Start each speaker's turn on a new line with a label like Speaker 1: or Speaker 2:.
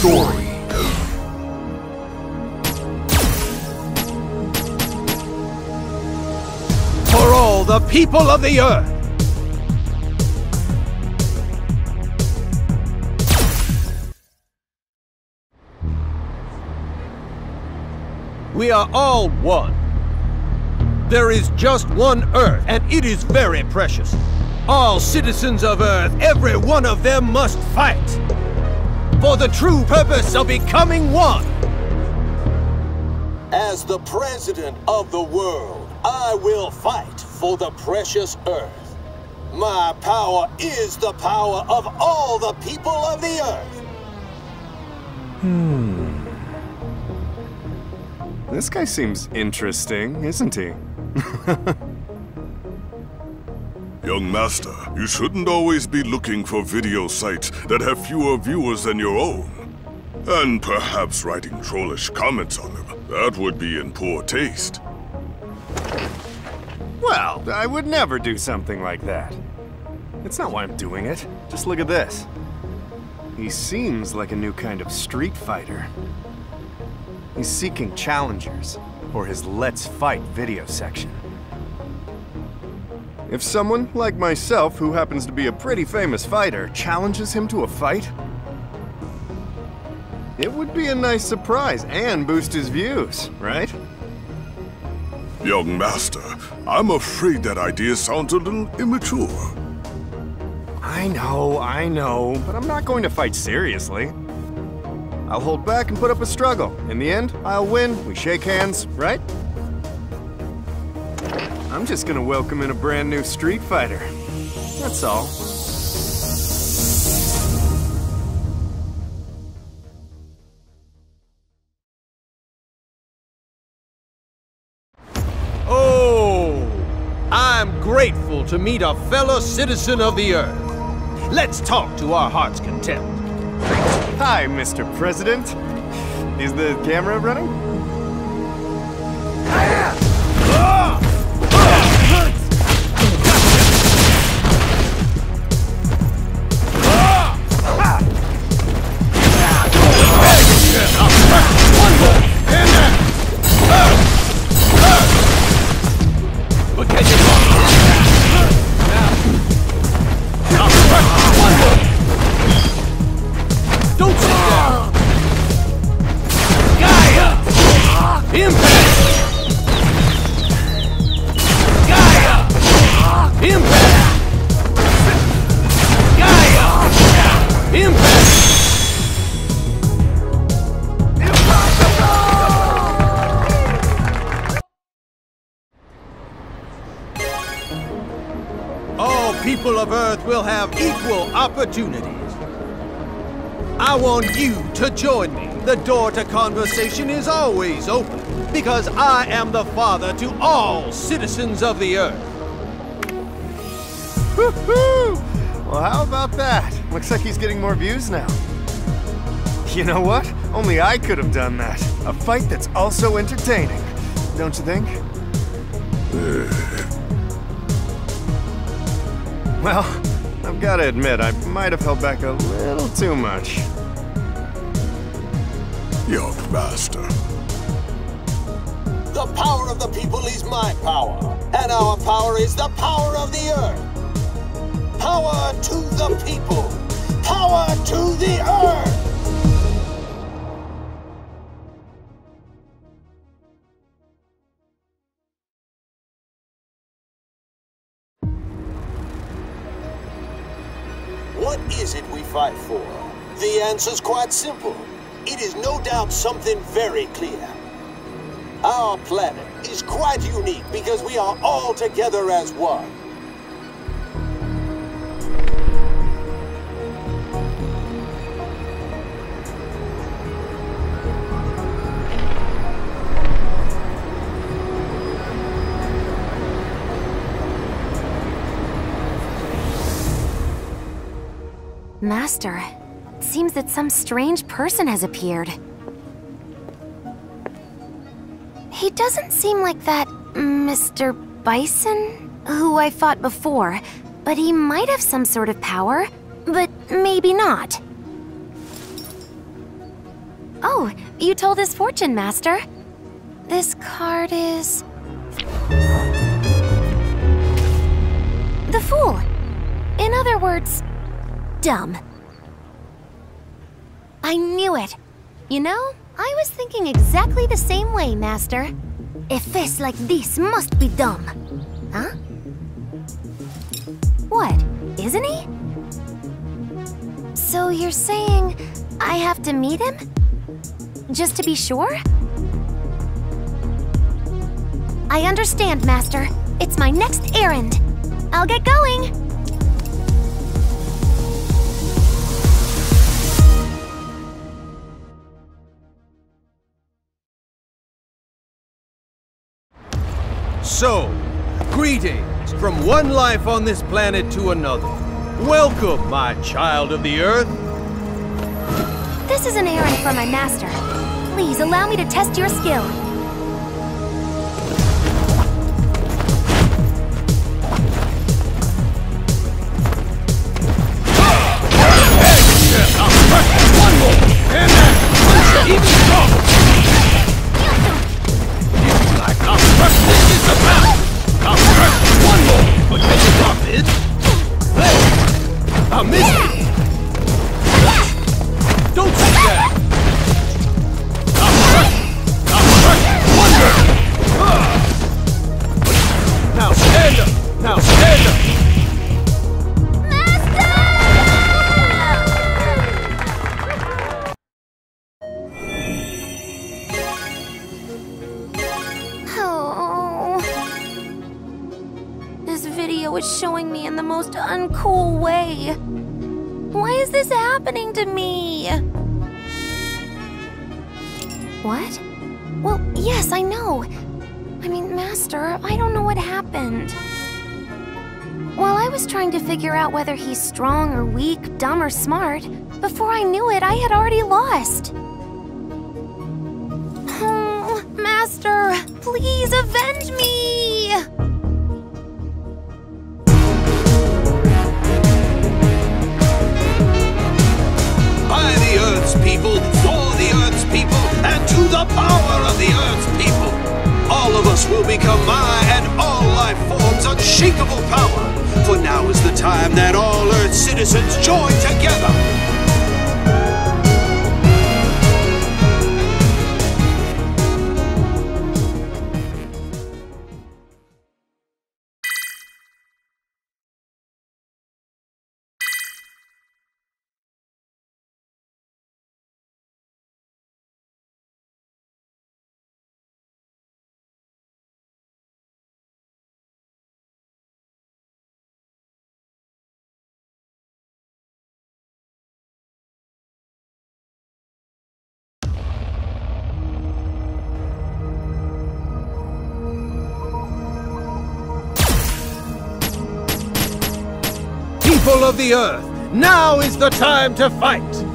Speaker 1: story.
Speaker 2: For all the people of the earth! We are all one. There is just one Earth, and it is very precious. All citizens of Earth, every one of them must fight for the true purpose of becoming one.
Speaker 3: As the president of the world, I will fight for the precious Earth. My power is the power of all the people of the Earth. Hmm.
Speaker 4: This guy seems interesting, isn't he?
Speaker 5: Young master, you shouldn't always be looking for video sites that have fewer viewers than your own. And perhaps writing trollish comments on them. That would be in poor taste.
Speaker 4: Well, I would never do something like that. It's not why I'm doing it. Just look at this. He seems like a new kind of street fighter. He's seeking challengers for his Let's Fight video section. If someone, like myself, who happens to be a pretty famous fighter, challenges him to a fight, it would be a nice surprise and boost his views, right?
Speaker 5: Young master, I'm afraid that idea sounds a little immature.
Speaker 4: I know, I know, but I'm not going to fight seriously. I'll hold back and put up a struggle. In the end, I'll win, we shake hands, right? I'm just gonna welcome in a brand new Street Fighter. That's all.
Speaker 2: Oh, I'm grateful to meet a fellow citizen of the Earth. Let's talk to our heart's content.
Speaker 4: Hi, Mr. President. Is the camera running?
Speaker 2: People of Earth will have equal opportunities. I want you to join me. The door to conversation is always open because I am the father to all citizens of the Earth.
Speaker 4: Woohoo! Well, how about that? Looks like he's getting more views now. You know what? Only I could have done that. A fight that's also entertaining. Don't you think? Well, I've got to admit, I might have held back a little too much.
Speaker 5: Young master.
Speaker 3: The power of the people is my power, and our power is the power of the earth. Power to the people. Power to the earth. Fight for? The answer's quite simple. It is no doubt something very clear. Our planet is quite unique because we are all together as one.
Speaker 6: Master, it seems that some strange person has appeared. He doesn't seem like that Mr. Bison who I fought before, but he might have some sort of power, but maybe not. Oh, you told his fortune, Master. This card is... The Fool. In other words, dumb. I knew it. You know, I was thinking exactly the same way, Master. A face like this must be dumb. Huh? What? Isn't he? So you're saying I have to meet him? Just to be sure? I understand, Master. It's my next errand. I'll get going.
Speaker 2: So, greetings from one life on this planet to another. Welcome, my child of the Earth.
Speaker 6: This is an errand for my master. Please allow me to test your skill. Most uncool way. Why is this happening to me? What? Well, yes, I know. I mean, Master, I don't know what happened. While I was trying to figure out whether he's strong or weak, dumb or smart, before I knew it, I had already lost. Oh, Master, please avenge me!
Speaker 2: Of the Earth's people. All of us will become my and all life forms unshakable power. For now is the time that all Earth citizens join together. People of the Earth, now is the time to fight!